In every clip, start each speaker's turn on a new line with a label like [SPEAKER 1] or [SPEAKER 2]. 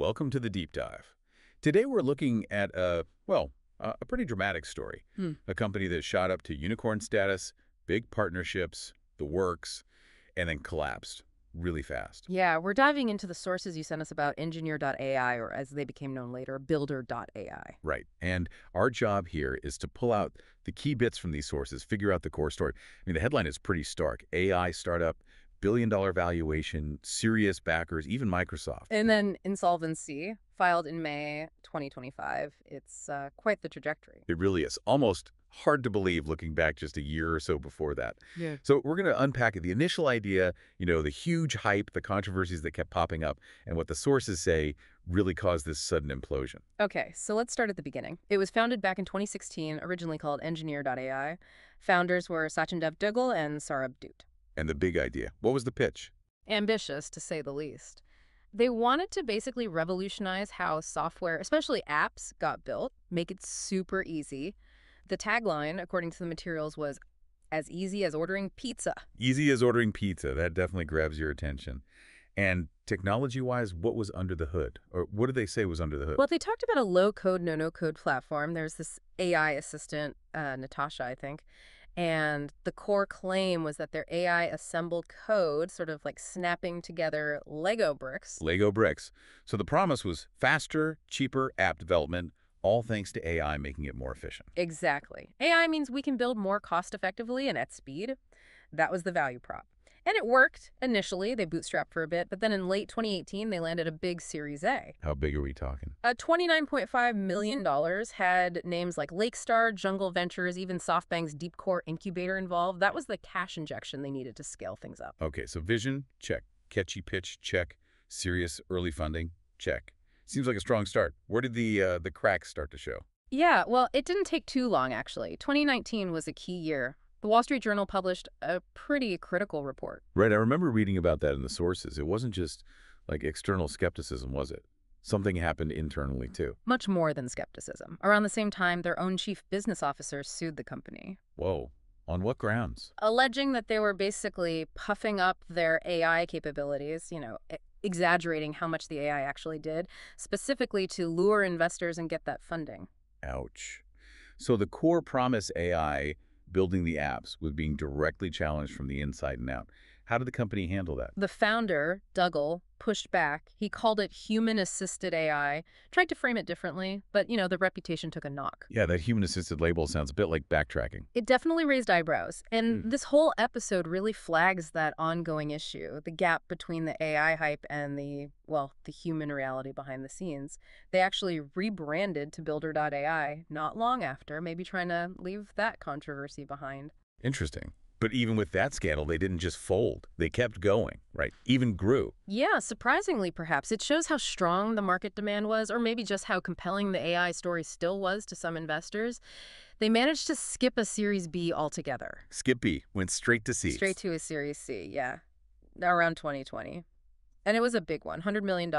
[SPEAKER 1] welcome to the deep dive. Today we're looking at a, well, a pretty dramatic story.
[SPEAKER 2] Hmm.
[SPEAKER 1] A company that shot up to unicorn status, big partnerships, the works, and then collapsed really fast.
[SPEAKER 2] Yeah, we're diving into the sources you sent us about Engineer.ai, or as they became known later, Builder.ai.
[SPEAKER 1] Right. And our job here is to pull out the key bits from these sources, figure out the core story. I mean, the headline is pretty stark. AI startup, billion dollar valuation, serious backers, even Microsoft.
[SPEAKER 2] And then insolvency, filed in May 2025. It's uh, quite the trajectory.
[SPEAKER 1] It really is. Almost hard to believe looking back just a year or so before that.
[SPEAKER 2] Yeah.
[SPEAKER 1] So we're going to unpack. The initial idea, you know, the huge hype, the controversies that kept popping up, and what the sources say really caused this sudden implosion.
[SPEAKER 2] Okay, so let's start at the beginning. It was founded back in 2016, originally called Engineer.ai. Founders were Sachin Dev Duggal and Saurabh Dhoot.
[SPEAKER 1] And the big idea, what was the pitch?
[SPEAKER 2] ambitious to say the least. They wanted to basically revolutionize how software, especially apps, got built, make it super easy. The tagline, according to the materials, was as easy as ordering pizza.
[SPEAKER 1] Easy as ordering pizza. That definitely grabs your attention. And technology-wise, what was under the hood? Or what did they say was under the hood?
[SPEAKER 2] Well, they talked about a low-code, no-no-code platform. There's this AI assistant, uh, Natasha, I think, and the core claim was that their AI assembled code, sort of like snapping together Lego bricks,
[SPEAKER 1] Lego bricks. So the promise was faster, cheaper app development, all thanks to AI making it more efficient.
[SPEAKER 2] Exactly. AI means we can build more cost effectively and at speed. That was the value prop. And it worked initially. They bootstrapped for a bit, but then in late 2018, they landed a big Series A.
[SPEAKER 1] How big are we talking?
[SPEAKER 2] Uh, $29.5 million had names like Lakestar, Jungle Ventures, even SoftBank's Deep Core Incubator involved. That was the cash injection they needed to scale things up.
[SPEAKER 1] Okay, so vision, check. Catchy pitch, check. Serious early funding, check. Seems like a strong start. Where did the uh, the cracks start to show?
[SPEAKER 2] Yeah, well, it didn't take too long, actually. 2019 was a key year. The Wall Street Journal published a pretty critical report.
[SPEAKER 1] Right, I remember reading about that in the sources. It wasn't just like external skepticism, was it? Something happened internally too.
[SPEAKER 2] Much more than skepticism. Around the same time, their own chief business officer sued the company,
[SPEAKER 1] Whoa. On what grounds?
[SPEAKER 2] alleging that they were basically puffing up their AI capabilities, you know, exaggerating how much the AI actually did, specifically to lure investors and get that funding.
[SPEAKER 1] Ouch. So the core promise AI building the apps was being directly challenged from the inside and out. How did the company handle that?
[SPEAKER 2] The founder, Duggal, pushed back. He called it human-assisted AI, tried to frame it differently, but, you know, the reputation took a knock.
[SPEAKER 1] Yeah, that human-assisted label sounds a bit like backtracking.
[SPEAKER 2] It definitely raised eyebrows. And
[SPEAKER 1] Hmm.
[SPEAKER 2] this whole episode really flags that ongoing issue, the gap between the AI hype and the, well, the human reality behind the scenes. They actually rebranded to Builder.ai not long after, maybe trying to leave that controversy behind.
[SPEAKER 1] Interesting. But even with that scandal, they didn't just fold. They kept going, right? Even grew.
[SPEAKER 2] Yeah, surprisingly, perhaps. It shows how strong the market demand was, or maybe just how compelling the AI story still was to some investors. They managed to skip a Series B altogether.
[SPEAKER 1] Skip B, went straight to C.
[SPEAKER 2] Straight to a Series C, yeah. Around 2020. And it was a big one $100 million.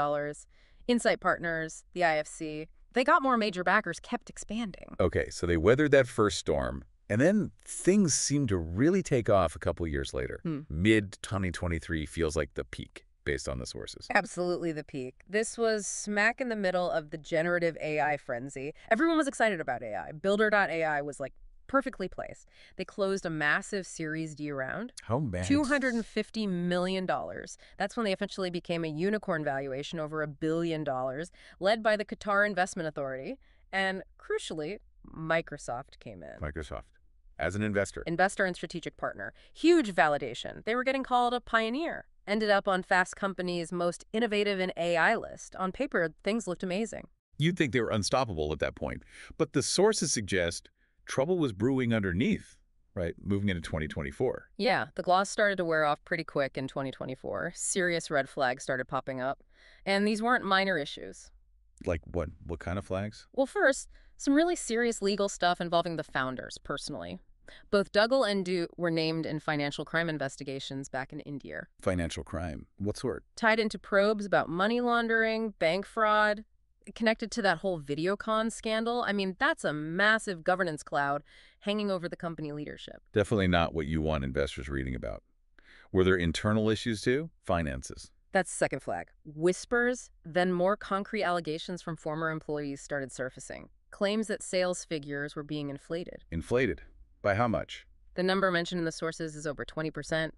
[SPEAKER 2] Insight Partners, the IFC. They got more major backers, kept expanding.
[SPEAKER 1] Okay, so they weathered that first storm, and then things seem to really take off a couple years later.
[SPEAKER 2] Hmm.
[SPEAKER 1] Mid-2023 feels like the peak, based on the sources.
[SPEAKER 2] Absolutely the peak. This was smack in the middle of the generative AI frenzy. Everyone was excited about AI. Builder.ai was like perfectly placed. They closed a massive Series D round.
[SPEAKER 1] How mad?
[SPEAKER 2] $250 million. That's when they eventually became a unicorn valuation over a billion dollars, led by the Qatar Investment Authority. And crucially, Microsoft came in.
[SPEAKER 1] Microsoft. As an investor.
[SPEAKER 2] Investor and strategic partner. Huge validation. They were getting called a pioneer. Ended up on Fast Company's most innovative in AI list. On paper, things looked amazing.
[SPEAKER 1] You'd think they were unstoppable at that point. But the sources suggest trouble was brewing underneath, right, moving into 2024.
[SPEAKER 2] Yeah, the gloss started to wear off pretty quick in 2024. Serious red flags started popping up. And these weren't minor issues.
[SPEAKER 1] Like what? What kind of flags?
[SPEAKER 2] Well, first, some really serious legal stuff involving the founders personally. Both Duggal and Dhoot were named in financial crime investigations back in India,
[SPEAKER 1] Financial crime. What sort?
[SPEAKER 2] tied into probes about money laundering, bank fraud, connected to that whole Videocon scandal. I mean, that's a massive governance cloud hanging over the company leadership.
[SPEAKER 1] Definitely not what you want investors reading about. Were there internal issues too? Finances.
[SPEAKER 2] That's second flag. Whispers, then more concrete allegations from former employees started surfacing. Claims that sales figures were being inflated.
[SPEAKER 1] Inflated. By how much?
[SPEAKER 2] The number mentioned in the sources is over 20%.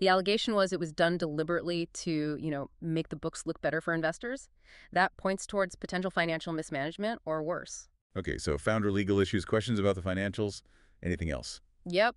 [SPEAKER 2] The allegation was it was done deliberately to, you know, make the books look better for investors. That points towards potential financial mismanagement or worse.
[SPEAKER 1] Okay, so founder legal issues, questions about the financials, anything else?
[SPEAKER 2] Yep.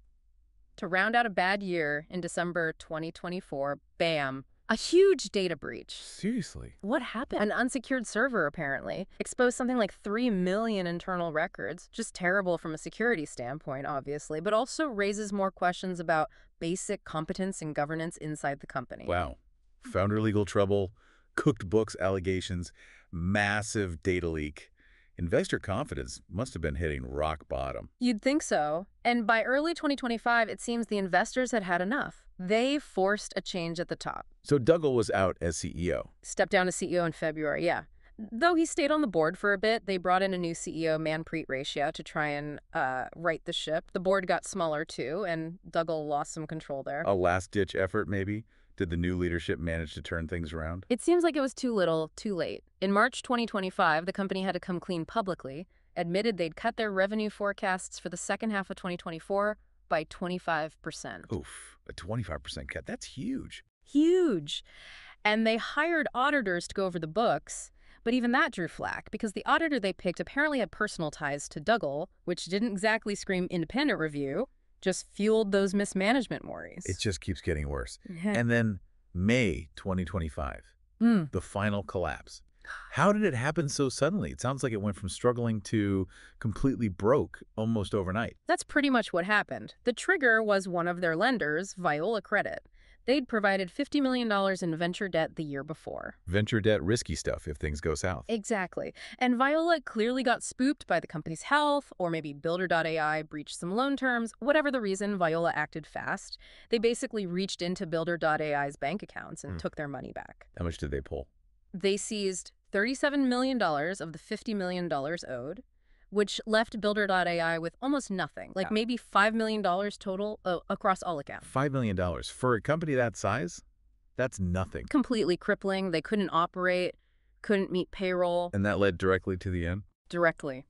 [SPEAKER 2] To round out a bad year in December 2024, bam, a huge data breach.
[SPEAKER 1] Seriously?
[SPEAKER 2] What happened? An unsecured server, apparently, exposed something like 3 million internal records. Just terrible from a security standpoint, obviously, but also raises more questions about basic competence and governance inside the company.
[SPEAKER 1] Wow. Founder legal trouble, cooked books allegations, massive data leak. Investor confidence must have been hitting rock bottom.
[SPEAKER 2] You'd think so. And by early 2025, it seems the investors had had enough. They forced a change at the top.
[SPEAKER 1] So Duggal was out as CEO.
[SPEAKER 2] Stepped down as CEO in February, yeah. Though he stayed on the board for a bit, they brought in a new CEO, Manpreet Ratia, to try and uh, right the ship. The board got smaller too, and Duggal lost some control there.
[SPEAKER 1] A last-ditch effort, maybe? Did the new leadership manage to turn things around?
[SPEAKER 2] It seems like it was too little, too late. In March 2025, the company had to come clean publicly, admitted they'd cut their revenue forecasts for the second half of 2024 by 25%.
[SPEAKER 1] Oof, a 25% cut. That's huge.
[SPEAKER 2] Huge. And they hired auditors to go over the books, but even that drew flack because the auditor they picked apparently had personal ties to Duggal, which didn't exactly scream independent review, just fueled those mismanagement worries.
[SPEAKER 1] It just keeps getting worse.
[SPEAKER 2] Yeah.
[SPEAKER 1] And then May 2025,
[SPEAKER 2] Mm.
[SPEAKER 1] the final collapse. How did it happen so suddenly? It sounds like it went from struggling to completely broke almost overnight.
[SPEAKER 2] That's pretty much what happened. The trigger was one of their lenders, Viola Credit. They'd provided $50 million in venture debt the year before.
[SPEAKER 1] Venture debt, risky stuff if things go south.
[SPEAKER 2] Exactly. And Viola clearly got spooked by the company's health, or maybe Builder.ai breached some loan terms. Whatever the reason, Viola acted fast. They basically reached into Builder.ai's bank accounts and
[SPEAKER 1] Hmm.
[SPEAKER 2] took their money back.
[SPEAKER 1] How much did they pull?
[SPEAKER 2] They seized $37 million of the $50 million owed, which left Builder.ai with almost nothing, like
[SPEAKER 1] Yeah.
[SPEAKER 2] maybe $5 million total uh, across all accounts.
[SPEAKER 1] $5 million. For a company that size, that's nothing.
[SPEAKER 2] Completely crippling. They couldn't operate, couldn't meet payroll.
[SPEAKER 1] And that led directly to the end?
[SPEAKER 2] directly.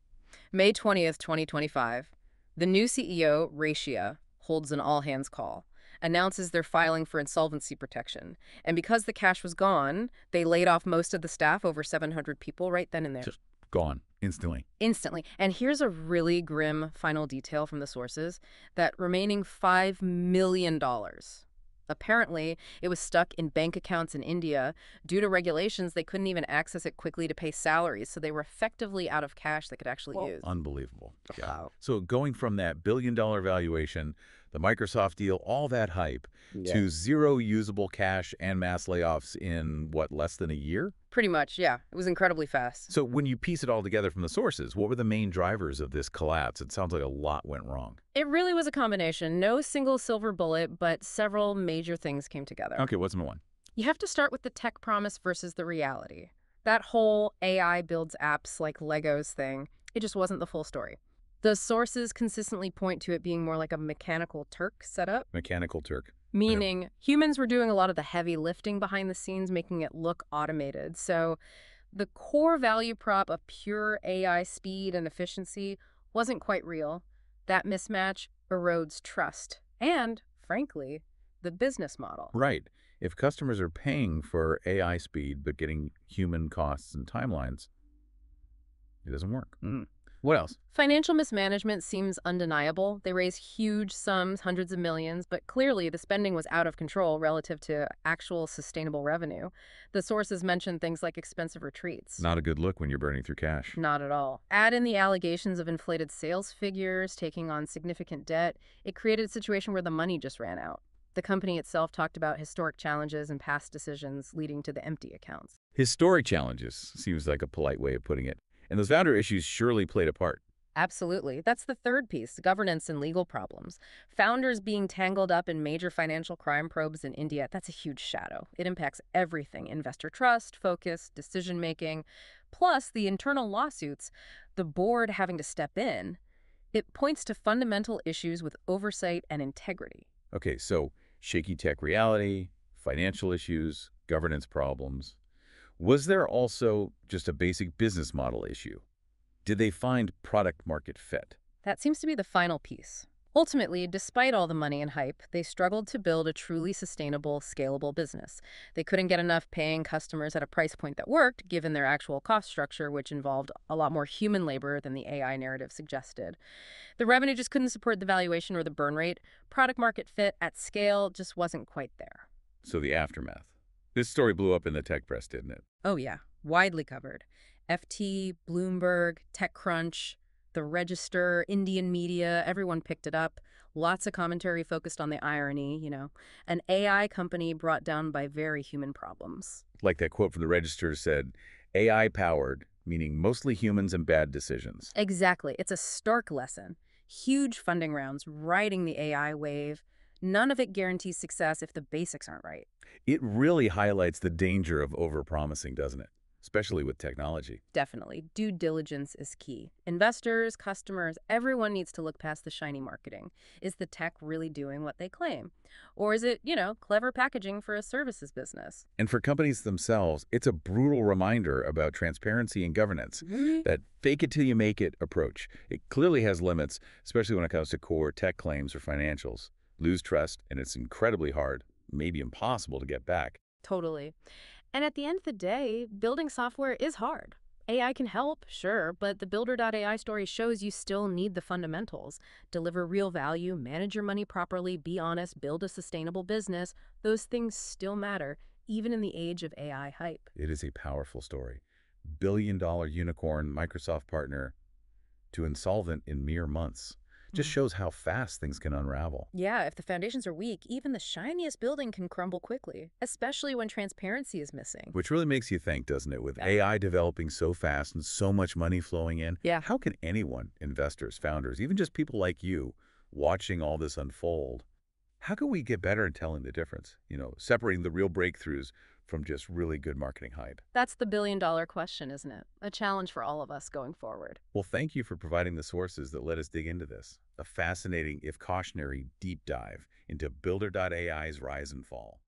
[SPEAKER 2] May 20th, 2025, the new CEO, Ratia, holds an all-hands call, announces they're filing for insolvency protection. And because the cash was gone, they laid off most of the staff, over 700 people, right then and there.
[SPEAKER 1] Just gone instantly.
[SPEAKER 2] Instantly. And here's a really grim final detail from the sources, that remaining $5 million. Apparently, it was stuck in bank accounts in India. Due to regulations, they couldn't even access it quickly to pay salaries, so they were effectively out of cash they could actually use.
[SPEAKER 1] Unbelievable. Yeah.
[SPEAKER 2] Wow.
[SPEAKER 1] So going from that billion dollar valuation, the Microsoft deal, all that hype, to zero usable cash and mass layoffs in what, less than a year?
[SPEAKER 2] Pretty much, yeah. It was incredibly fast.
[SPEAKER 1] So when you piece it all together from the sources, what were the main drivers of this collapse? It sounds like a lot went wrong.
[SPEAKER 2] It really was a combination. No single silver bullet, but several major things came together.
[SPEAKER 1] Okay, what's number one?
[SPEAKER 2] You have to start with the tech promise versus the reality. That whole AI builds apps like Legos thing, it just wasn't the full story. The sources consistently point to it being more like a mechanical Turk setup,
[SPEAKER 1] Mechanical Turk.
[SPEAKER 2] meaning humans were doing a lot of the heavy lifting behind the scenes, making it look automated. So the core value prop of pure AI speed and efficiency wasn't quite real. That mismatch erodes trust and, frankly, the business model.
[SPEAKER 1] Right. If customers are paying for AI speed but getting human costs and timelines, it doesn't work. Mm. What else?
[SPEAKER 2] Financial mismanagement seems undeniable. They raised huge sums, hundreds of millions, but clearly the spending was out of control relative to actual sustainable revenue. The sources mentioned things like expensive retreats.
[SPEAKER 1] Not a good look when you're burning through cash.
[SPEAKER 2] Not at all. Add in the allegations of inflated sales figures, taking on significant debt. It created a situation where the money just ran out. The company itself talked about historic challenges and past decisions leading to the empty accounts.
[SPEAKER 1] Historic challenges seems like a polite way of putting it. And those founder issues surely played a part.
[SPEAKER 2] Absolutely. That's the third piece governance and legal problems. Founders being tangled up in major financial crime probes in India, that's a huge shadow. It impacts everything investor trust, focus, decision making, plus the internal lawsuits, the board having to step in. It points to fundamental issues with oversight and integrity.
[SPEAKER 1] Okay, so shaky tech reality, financial issues, governance problems. Was there also just a basic business model issue? Did they find product market fit?
[SPEAKER 2] That seems to be the final piece. Ultimately, despite all the money and hype, they struggled to build a truly sustainable, scalable business. They couldn't get enough paying customers at a price point that worked, given their actual cost structure, which involved a lot more human labor than the AI narrative suggested. The revenue just couldn't support the valuation or the burn rate. Product market fit at scale just wasn't quite there.
[SPEAKER 1] So the aftermath. This story blew up in the tech press, didn't it?
[SPEAKER 2] Oh, yeah, widely covered. FT, Bloomberg, TechCrunch, The Register, Indian media, everyone picked it up. Lots of commentary focused on the irony, you know. An AI company brought down by very human problems.
[SPEAKER 1] Like that quote from the Register said, AI-powered, meaning mostly humans and bad decisions.
[SPEAKER 2] Exactly. It's a stark lesson. Huge funding rounds riding the AI wave. None of it guarantees success if the basics aren't right.
[SPEAKER 1] It really highlights the danger of overpromising, doesn't it? Especially with technology.
[SPEAKER 2] Definitely. Due diligence is key. Investors, customers, everyone needs to look past the shiny marketing. Is the tech really doing what they claim? Or is it, you know, clever packaging for a services business?
[SPEAKER 1] And for companies themselves, it's a brutal reminder about transparency and governance. Mm-hmm. That fake it till you make it approach. It clearly has limits, especially when it comes to core tech claims or financials. Lose trust, and it's incredibly hard, maybe impossible to get back.
[SPEAKER 2] Totally. And at the end of the day, building software is hard. AI can help, sure, but the Builder.ai story shows you still need the fundamentals. Deliver real value, manage your money properly, be honest, build a sustainable business. Those things still matter, even in the age of AI hype.
[SPEAKER 1] It is a powerful story. Billion-dollar unicorn Microsoft partner to insolvent in mere months. Just
[SPEAKER 2] Mhm.
[SPEAKER 1] shows how fast things can unravel.
[SPEAKER 2] Yeah, if the foundations are weak, even the shiniest building can crumble quickly, especially when transparency is missing.
[SPEAKER 1] Which really makes you think, doesn't it? With
[SPEAKER 2] Yeah.
[SPEAKER 1] AI developing so fast and so much money flowing in,
[SPEAKER 2] Yeah.
[SPEAKER 1] how can anyone, investors, founders, even just people like you, watching all this unfold, how can we get better at telling the difference? You know, separating the real breakthroughs from just really good marketing hype.
[SPEAKER 2] That's the billion dollar question, isn't it? A challenge for all of us going forward.
[SPEAKER 1] Well, thank you for providing the sources that let us dig into this. A fascinating, if cautionary, deep dive into Builder.ai's rise and fall.